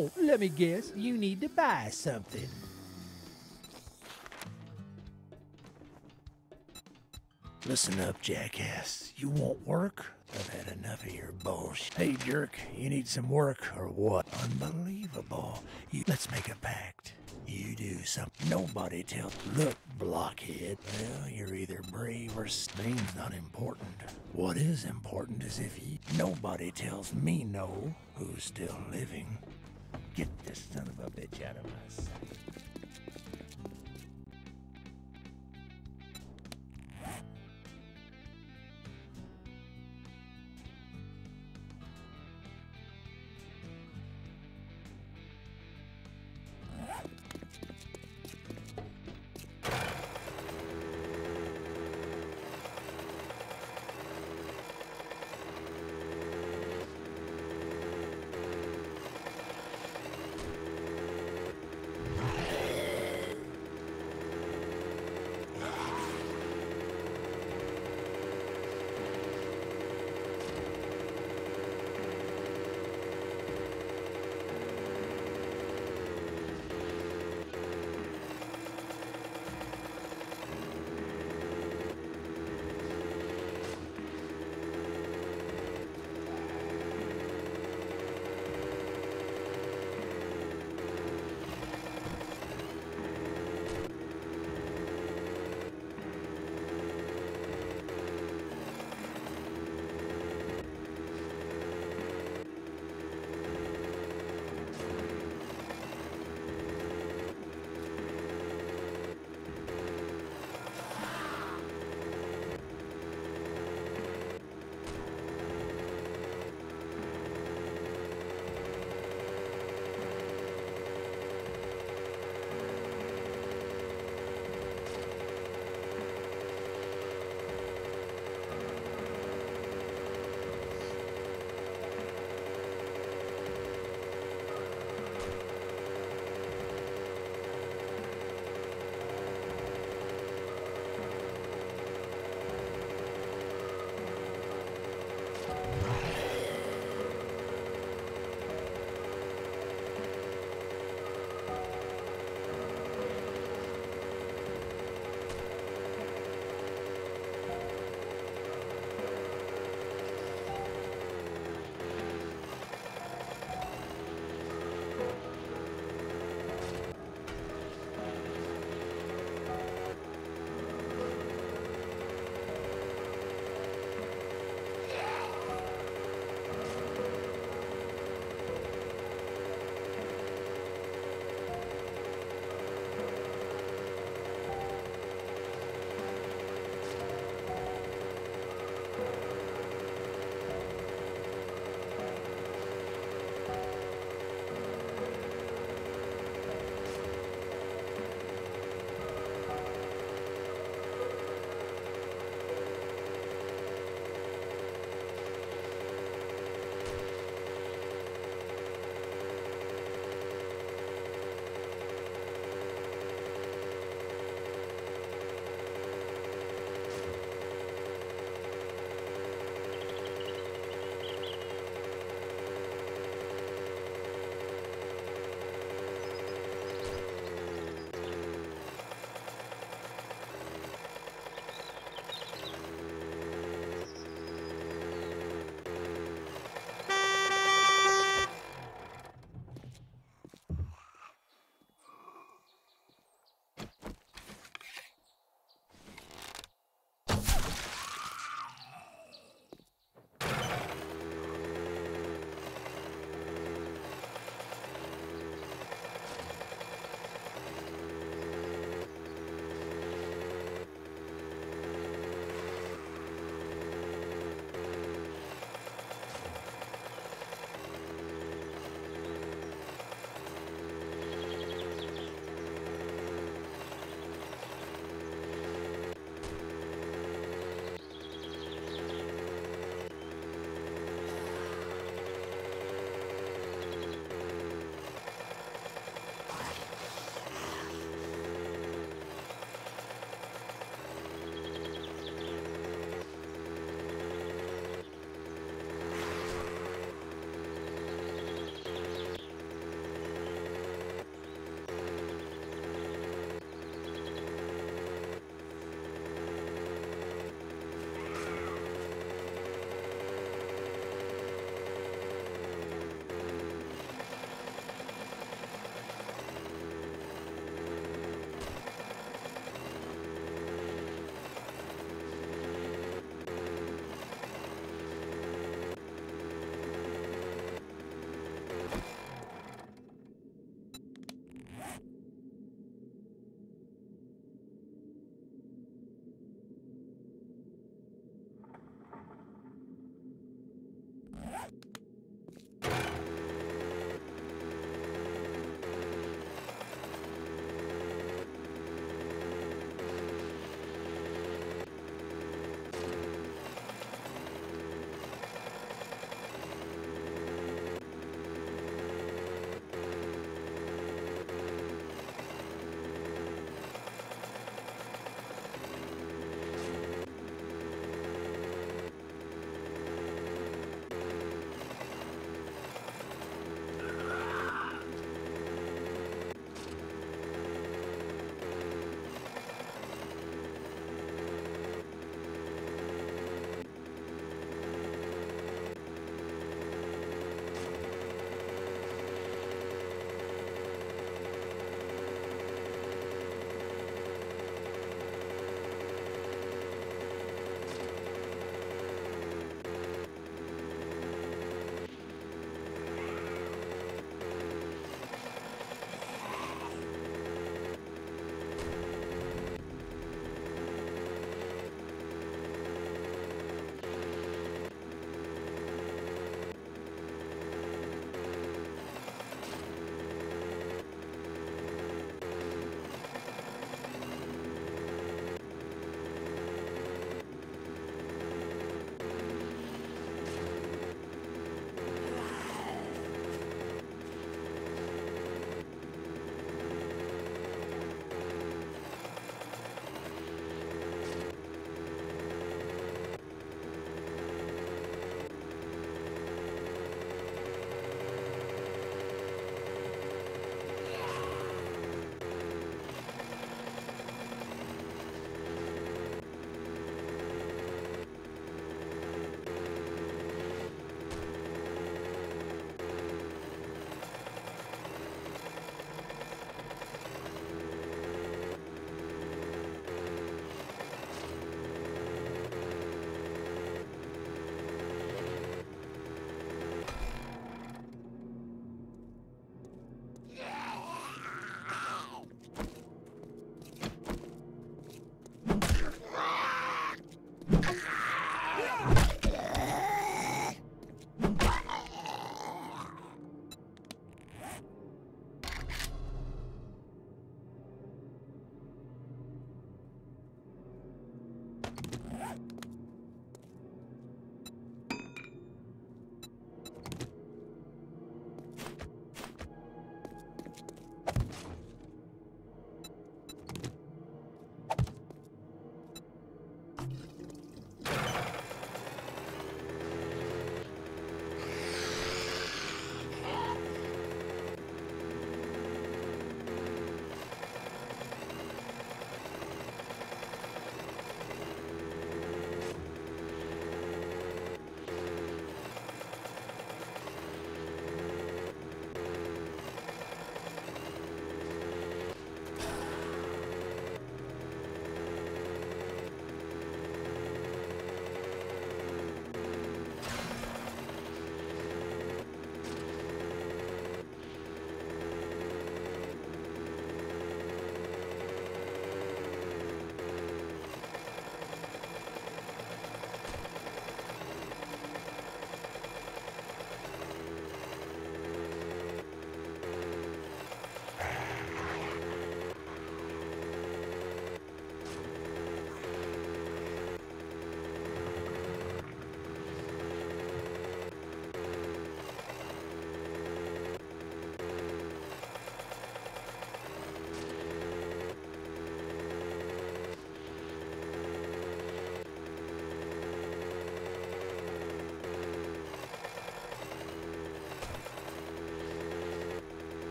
Oh, let me guess. You need to buy something. Listen up, jackass. You want work? I've had enough of your bullshit. Hey, jerk, you need some work or what? Unbelievable. You, let's make a pact. You do something nobody tells. Look, blockhead. Well, you're either brave or name's not important. What is important is if you nobody tells me no, who's still living. Get this son of a bitch out of my sight.